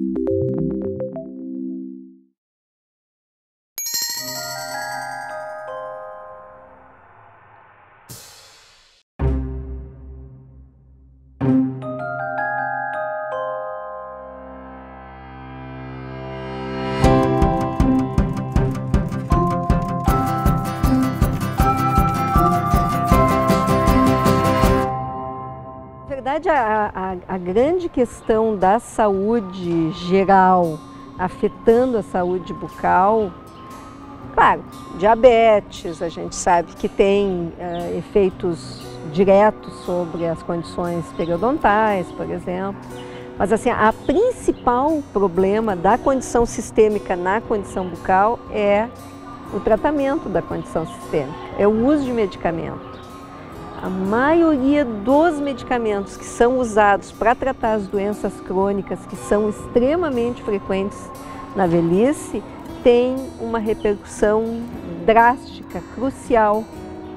verdade, a, grande questão da saúde geral afetando a saúde bucal, claro, diabetes, a gente sabe que tem uh, efeitos diretos sobre as condições periodontais, por exemplo. Mas assim, a principal problema da condição sistêmica na condição bucal é o tratamento da condição sistêmica, é o uso de medicamento. A maioria dos medicamentos que são usados para tratar as doenças crônicas, que são extremamente frequentes na velhice, tem uma repercussão drástica, crucial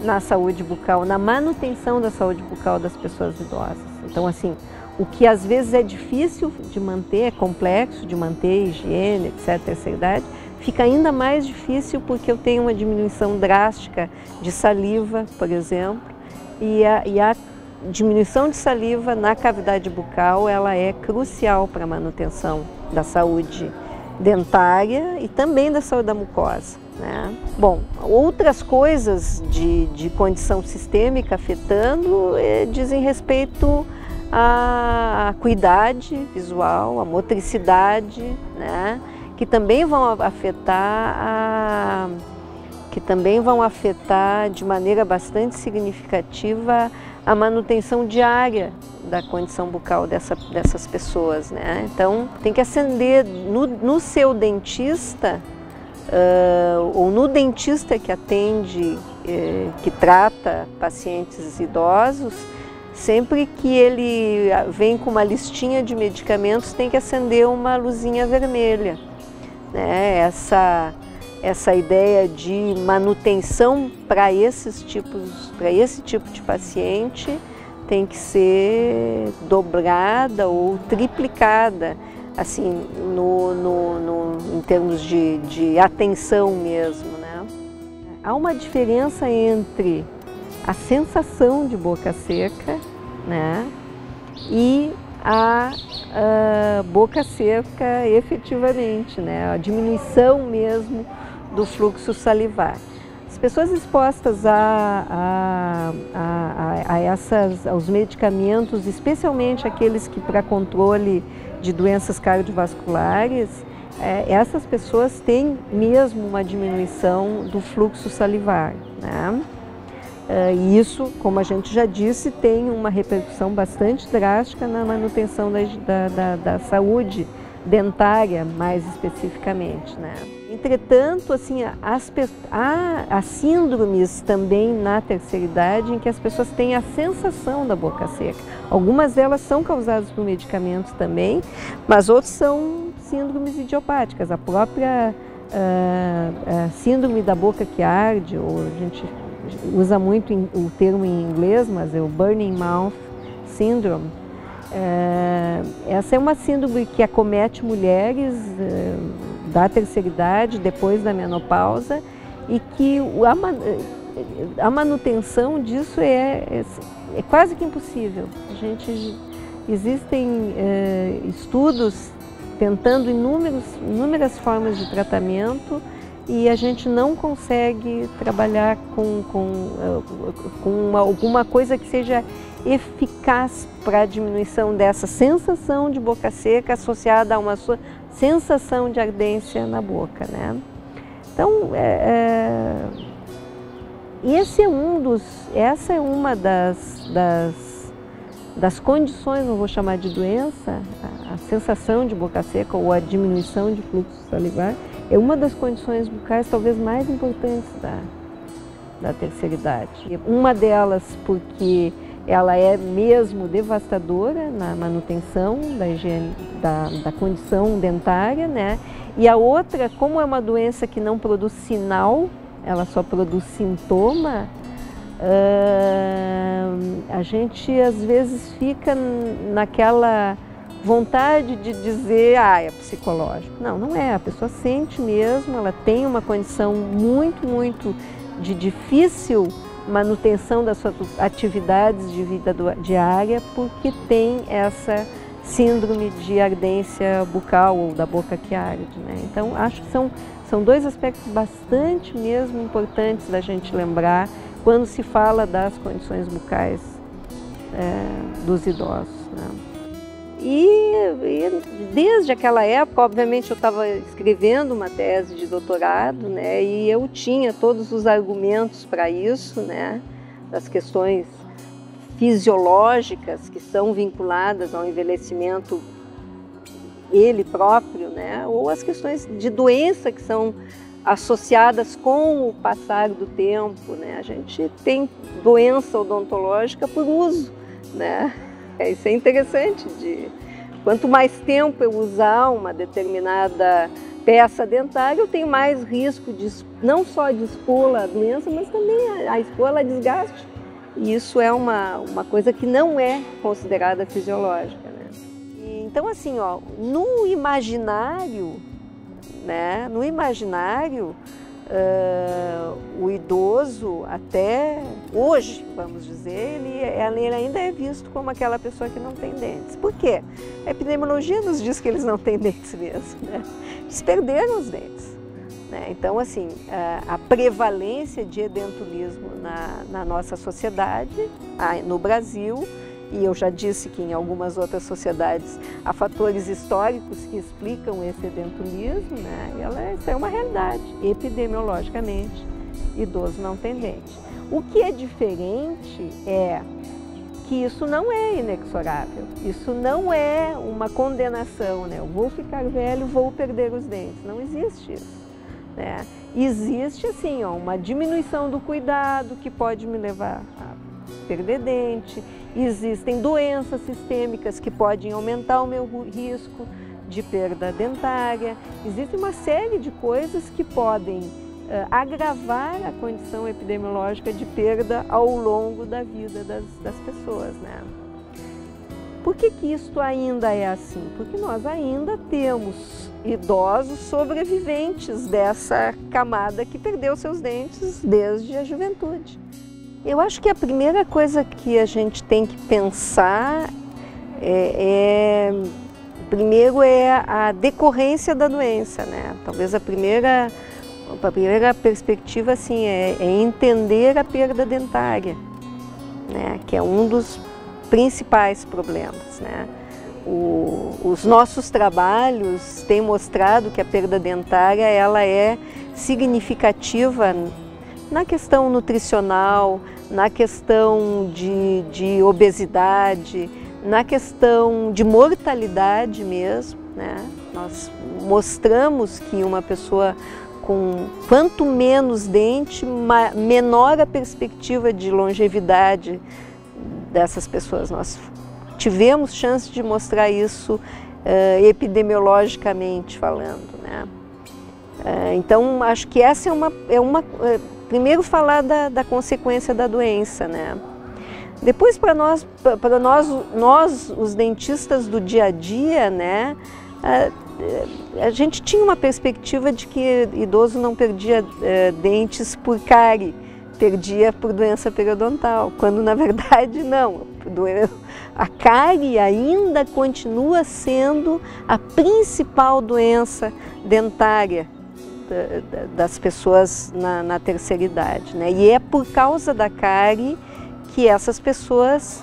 na saúde bucal, na manutenção da saúde bucal das pessoas idosas. Então, assim, o que às vezes é difícil de manter, é complexo de manter, higiene, etc., essa idade, fica ainda mais difícil porque eu tenho uma diminuição drástica de saliva, por exemplo, e a, e a diminuição de saliva na cavidade bucal ela é crucial para a manutenção da saúde dentária e também da saúde da mucosa. Né? Bom, outras coisas de, de condição sistêmica afetando eh, dizem respeito à acuidade visual, à motricidade, né? que também vão afetar a que também vão afetar de maneira bastante significativa a manutenção diária da condição bucal dessa, dessas pessoas. Né? Então, tem que acender no, no seu dentista uh, ou no dentista que atende, uh, que trata pacientes idosos, sempre que ele vem com uma listinha de medicamentos, tem que acender uma luzinha vermelha. Né? Essa essa ideia de manutenção para esses tipos, para esse tipo de paciente tem que ser dobrada ou triplicada, assim, no, no, no em termos de, de atenção mesmo. Né? Há uma diferença entre a sensação de boca seca né, e a, a boca seca efetivamente, né, a diminuição mesmo do fluxo salivar. As pessoas expostas a, a, a, a essas, aos medicamentos, especialmente aqueles que para controle de doenças cardiovasculares, é, essas pessoas têm mesmo uma diminuição do fluxo salivar. Né? É, e isso, como a gente já disse, tem uma repercussão bastante drástica na manutenção da, da, da, da saúde dentária, mais especificamente. Né? Entretanto, assim, as, há, há síndromes também na terceira idade em que as pessoas têm a sensação da boca seca. Algumas delas são causadas por medicamentos também, mas outras são síndromes idiopáticas. A própria uh, uh, síndrome da boca que arde, ou a gente usa muito o termo em inglês, mas é o burning mouth syndrome. Uh, essa é uma síndrome que acomete mulheres da terceira idade, depois da menopausa, e que a, manutenção disso é, é, é quase que impossível. A gente, existem é, estudos tentando inúmeros, inúmeras formas de tratamento e a gente não consegue trabalhar com, com, com uma, alguma coisa que seja eficaz para a diminuição dessa sensação de boca seca associada a uma sensação de ardência na boca, né? Então, é, é, esse é um dos, essa é uma das, das, das condições, não vou chamar de doença, a, a sensação de boca seca ou a diminuição de fluxo salivar, é uma das condições bucais talvez mais importantes da, da terceira idade. Uma delas porque ela é mesmo devastadora na manutenção da, higiene, da, da condição dentária, né? E a outra, como é uma doença que não produz sinal, ela só produz sintoma, uh, a gente às vezes fica naquela vontade de dizer, ah, é psicológico. Não, não é. A pessoa sente mesmo, ela tem uma condição muito, muito de difícil manutenção das suas atividades de vida diária porque tem essa síndrome de ardência bucal ou da boca que arde. Né? Então, acho que são, são dois aspectos bastante mesmo importantes da gente lembrar quando se fala das condições bucais é, dos idosos. Né? E, e, desde aquela época, obviamente, eu estava escrevendo uma tese de doutorado, né, e eu tinha todos os argumentos para isso, né, das questões fisiológicas que são vinculadas ao envelhecimento ele próprio, né, ou as questões de doença que são associadas com o passar do tempo, né? A gente tem doença odontológica por uso, né? É, isso é interessante de quanto mais tempo eu usar uma determinada peça dentária, eu tenho mais risco de não só de expor a doença, mas também a, a expor a desgaste. E isso é uma, uma coisa que não é considerada fisiológica. Né? Então, assim, ó, no imaginário, né, no imaginário, Uh, o idoso, até hoje, vamos dizer, ele, ele, ainda é visto como aquela pessoa que não tem dentes. Por quê? A epidemiologia nos diz que eles não têm dentes mesmo. Né? Eles perderam os dentes. Né? Então, assim, a, a, prevalência de edentulismo na, na nossa sociedade, no Brasil, e eu já disse que em algumas outras sociedades há fatores históricos que explicam esse edentulismo, né? Ela, essa é uma realidade, epidemiologicamente, idoso não tem dente. O que é diferente é que isso não é inexorável, isso não é uma condenação, né? Eu vou ficar velho, vou perder os dentes, não existe isso. Né? Existe assim, ó, uma diminuição do cuidado que pode me levar perder dente, existem doenças sistêmicas que podem aumentar o meu risco de perda dentária, existe uma série de coisas que podem uh, agravar a condição epidemiológica de perda ao longo da vida das, das pessoas. Né? Por que, que isto ainda é assim? Porque nós ainda temos idosos sobreviventes dessa camada que perdeu seus dentes desde a juventude. Eu acho que a primeira coisa que a gente tem que pensar é, é primeiro é a decorrência da doença, né? Talvez a primeira, a primeira perspectiva assim é, é entender a perda dentária, né? Que é um dos principais problemas, né? O, os nossos trabalhos têm mostrado que a perda dentária ela é significativa na questão nutricional, na questão de, de obesidade, na questão de mortalidade mesmo. Né? Nós mostramos que uma pessoa com quanto menos dente, menor a perspectiva de longevidade dessas pessoas. Nós tivemos chance de mostrar isso uh, epidemiologicamente falando. Né? Uh, então, acho que essa é uma, é uma uh, primeiro falar da, da consequência da doença, né? Depois para nós, para nós, nós os dentistas do dia a dia, né? A, a, gente tinha uma perspectiva de que idoso não perdia é, dentes por cárie, perdia por doença periodontal, quando na verdade não. A cárie ainda continua sendo a principal doença dentária das pessoas na, na, terceira idade. Né? E é por causa da cárie que essas pessoas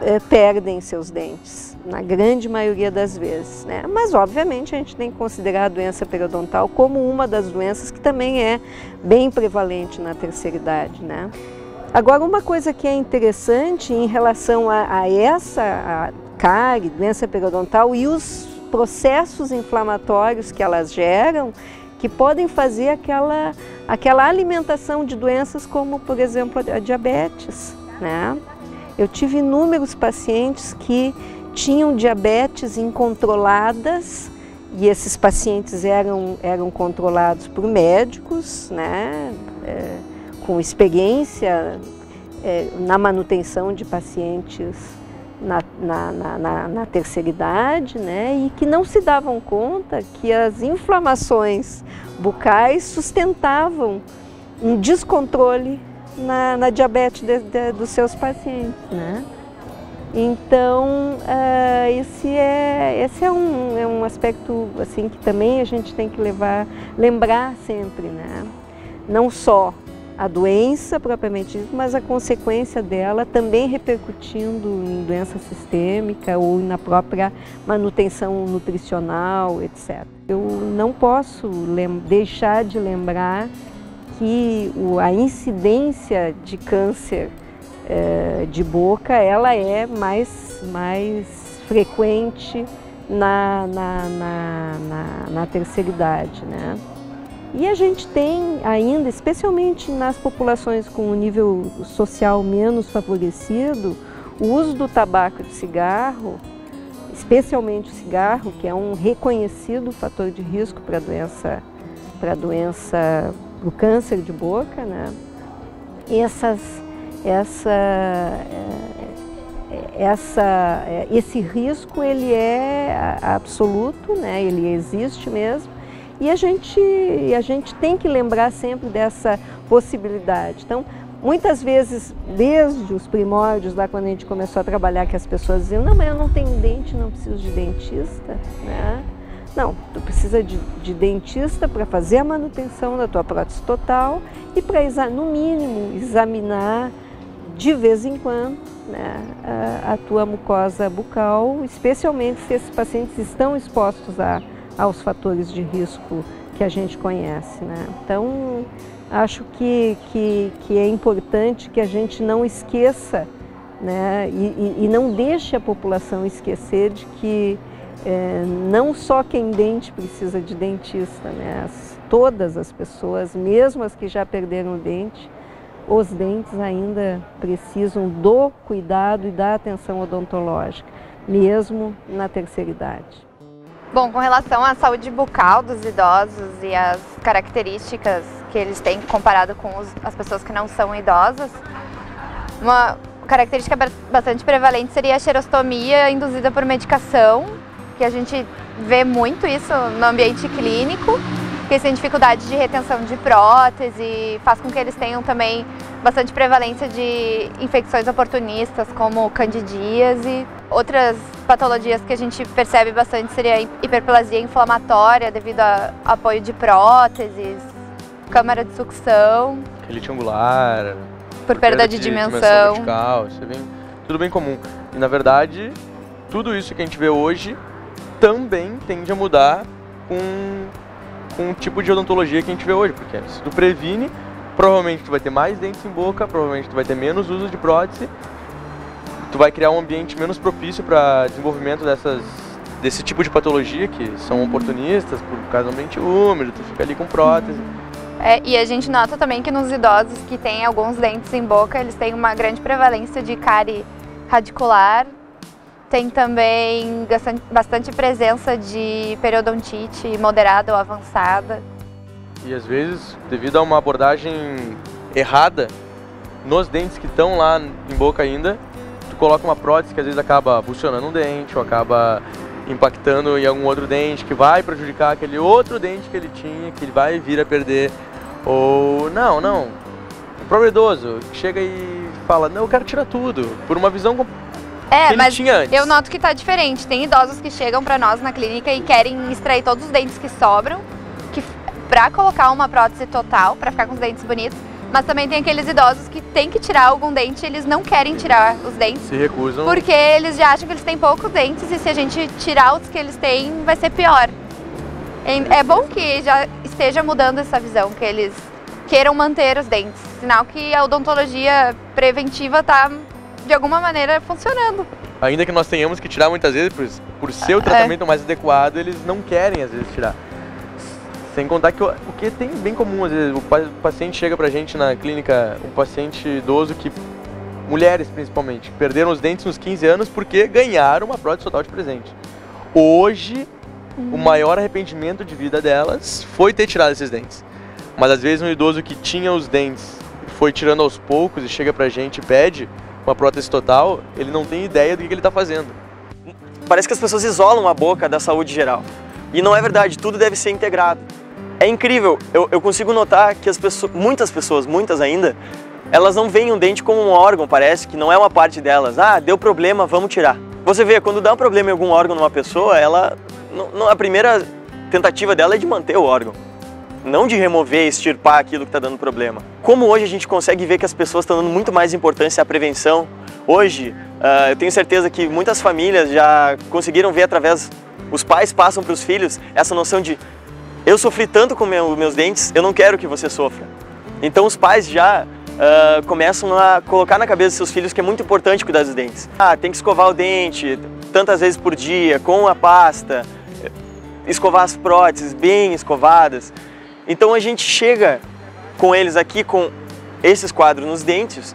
é, perdem seus dentes, na grande maioria das vezes. Né? Mas, obviamente, a gente tem que considerar a doença periodontal como uma das doenças que também é bem prevalente na terceira idade. Né? Agora, uma coisa que é interessante em relação a, a essa a cárie, doença periodontal e os processos inflamatórios que elas geram, que podem fazer aquela, aquela alimentação de doenças como, por exemplo, a diabetes. Né? Eu tive inúmeros pacientes que tinham diabetes incontroladas e esses pacientes eram, eram controlados por médicos, né? É, com experiência é, na manutenção de pacientes na, na, na, na, terceira idade, né, e que não se davam conta que as inflamações bucais sustentavam um descontrole na, na diabetes de, de, dos seus pacientes. Né? Então, uh, esse, é, esse é, um, é um aspecto assim, que também a gente tem que levar, lembrar sempre. Né? Não só a doença propriamente dita, mas a consequência dela também repercutindo em doença sistêmica ou na própria manutenção nutricional, etc. Eu não posso deixar de lembrar que a incidência de câncer é, de boca ela é mais, mais frequente na, na, na, na, na terceira idade. Né? E a gente tem ainda, especialmente nas populações com um nível social menos favorecido, o uso do tabaco de cigarro, especialmente o cigarro, que é um reconhecido fator de risco para a doença, para doença, o câncer de boca, né? Essas, essa, eh, essa, eh, esse risco ele é absoluto, né? Ele existe mesmo e a gente, a gente tem que lembrar sempre dessa possibilidade. Então, muitas vezes, desde os primórdios, lá quando a gente começou a trabalhar, que as pessoas diziam, não, mas eu não tenho dente, não preciso de dentista, né? Não, tu precisa de, de dentista para fazer a manutenção da tua prótese total e para, no mínimo, examinar de vez em quando né, a, a tua mucosa bucal, especialmente se esses pacientes estão expostos a aos fatores de risco que a gente conhece. Né? Então, acho que, que, que é importante que a gente não esqueça né, e, e não deixe a população esquecer de que é, não só quem dente precisa de dentista, né? As, todas as pessoas, mesmo as que já perderam o dente, os dentes ainda precisam do cuidado e da atenção odontológica, mesmo na terceira idade. Bom, com relação à saúde bucal dos idosos e as características que eles têm comparado com os, as pessoas que não são idosas, uma característica bastante prevalente seria a xerostomia induzida por medicação, que a gente vê muito isso no ambiente clínico, que eles têm dificuldade de retenção de prótese, faz com que eles tenham também bastante prevalência de infecções oportunistas, como candidíase. Outras patologias que a gente percebe bastante seria a hiperplasia inflamatória devido a apoio de próteses, câmara de sucção. Elite angular. Por, por perda, de, de dimensão. dimensão vertical, isso é bem, tudo bem comum. E na verdade, tudo isso que a gente vê hoje também tende a mudar com, com o tipo de odontologia que a gente vê hoje, porque se tu previne, provavelmente tu vai ter mais dentes em boca, provavelmente tu vai ter menos uso de prótese, tu vai criar um ambiente menos propício para desenvolvimento dessas desse tipo de patologia que são oportunistas por causa do ambiente úmido, tu fica ali com prótese. É, e a gente nota também que nos idosos que têm alguns dentes em boca, eles têm uma grande prevalência de cárie radicular, tem também bastante presença de periodontite moderada ou avançada. E às vezes, devido a uma abordagem errada nos dentes que estão lá em boca ainda, coloca uma prótese que às vezes acaba funcionando um dente ou acaba impactando em algum outro dente que vai prejudicar aquele outro dente que ele tinha, que ele vai vir a perder. Ou não, não. O próprio idoso chega e fala, não, eu quero tirar tudo, por uma visão é, que mas tinha antes. eu noto que está diferente. Tem idosos que chegam para nós na clínica e querem extrair todos os dentes que sobram para colocar uma prótese total, para ficar com os dentes bonitos, mas também tem aqueles idosos que tem que tirar algum dente eles não querem tirar os dentes. Se recusam. Porque eles já acham que eles têm poucos dentes e se a gente tirar os que eles têm, vai ser pior. É bom que já esteja mudando essa visão, que eles queiram manter os dentes. Sinal que a odontologia preventiva está, de alguma maneira, funcionando. Ainda que nós tenhamos que tirar muitas vezes, por, por ser o é. tratamento é. mais adequado, eles não querem às vezes tirar. Sem contar que o que tem bem comum, às vezes, o paciente chega pra gente na clínica, um paciente idoso que, mulheres principalmente, perderam os dentes nos 15 anos porque ganharam uma prótese total de presente. Hoje, uhum. o maior arrependimento de vida delas foi ter tirado esses dentes. Mas às vezes um idoso que tinha os dentes foi tirando aos poucos e chega pra gente e pede, uma prótese total, ele não tem ideia do que, que ele está fazendo. Parece que as pessoas isolam a boca da saúde geral. E não é verdade, tudo deve ser integrado. É incrível, eu, eu consigo notar que as pessoas, muitas pessoas, muitas ainda, elas não veem o dente como um órgão, parece que não é uma parte delas. Ah, deu problema, vamos tirar. Você vê, quando dá um problema em algum órgão numa pessoa, ela, não, a primeira tentativa dela é de manter o órgão, não de remover, extirpar aquilo que está dando problema. Como hoje a gente consegue ver que as pessoas estão dando muito mais importância à prevenção, hoje uh, eu tenho certeza que muitas famílias já conseguiram ver através, os pais passam para os filhos essa noção de eu sofri tanto com meu, meus dentes, eu não quero que você sofra. Então os pais já uh, começam a colocar na cabeça dos seus filhos que é muito importante cuidar dos dentes. Ah, tem que escovar o dente tantas vezes por dia, com a pasta, escovar as próteses bem escovadas. Então a gente chega com eles aqui com esses quadros nos dentes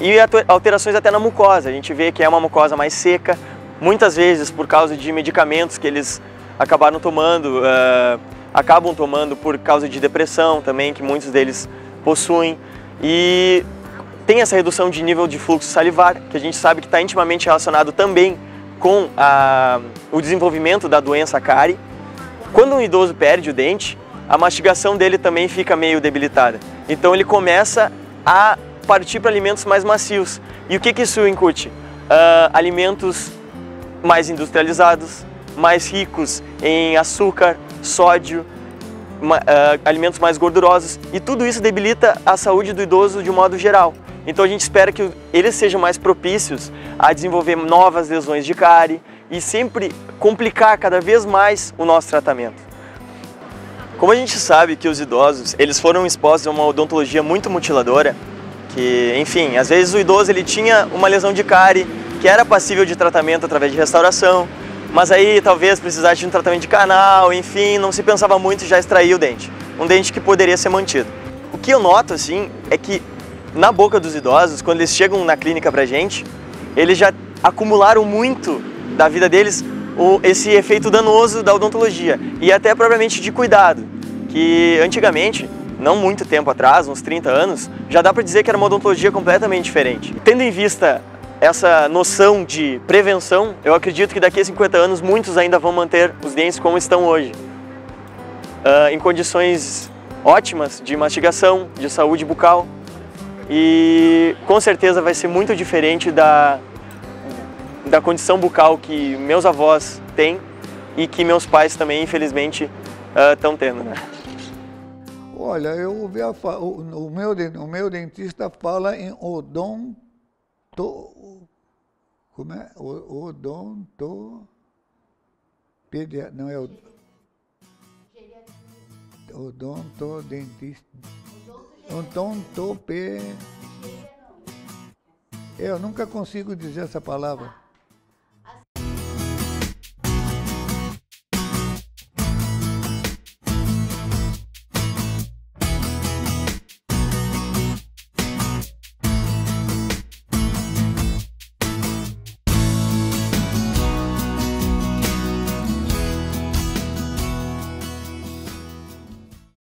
e alterações até na mucosa. A gente vê que é uma mucosa mais seca, muitas vezes por causa de medicamentos que eles acabaram tomando, uh, acabam tomando por causa de depressão também, que muitos deles possuem. E tem essa redução de nível de fluxo salivar, que a gente sabe que está intimamente relacionado também com a, o desenvolvimento da doença cárie. Quando um idoso perde o dente, a mastigação dele também fica meio debilitada. Então ele começa a partir para alimentos mais macios. E o que, que isso incute? Uh, alimentos mais industrializados, mais ricos em açúcar, sódio, uh, alimentos mais gordurosos e tudo isso debilita a saúde do idoso de um modo geral. Então a gente espera que eles sejam mais propícios a desenvolver novas lesões de cárie e sempre complicar cada vez mais o nosso tratamento. Como a gente sabe que os idosos, eles foram expostos a uma odontologia muito mutiladora, que, enfim, às vezes o idoso ele tinha uma lesão de cárie que era passível de tratamento através de restauração, mas aí talvez precisasse de um tratamento de canal, enfim, não se pensava muito já extraía o dente. Um dente que poderia ser mantido. O que eu noto, assim, é que na boca dos idosos, quando eles chegam na clínica pra gente, eles já acumularam muito da vida deles o, esse efeito danoso da odontologia e até propriamente de cuidado, que antigamente, não muito tempo atrás, uns 30 anos, já dá para dizer que era uma odontologia completamente diferente. Tendo em vista essa noção de prevenção, eu acredito que daqui a 50 anos muitos ainda vão manter os dentes como estão hoje, uh, em condições ótimas de mastigação, de saúde bucal e com certeza vai ser muito diferente da, da condição bucal que meus avós têm e que meus pais também, infelizmente, estão uh, tendo. Né? Olha, eu ouvi a, o, o, meu, o meu dentista fala em odonto como é? Odonto. Pedia, não é o. Odontodentista. Odontope. Eu nunca consigo dizer essa palavra.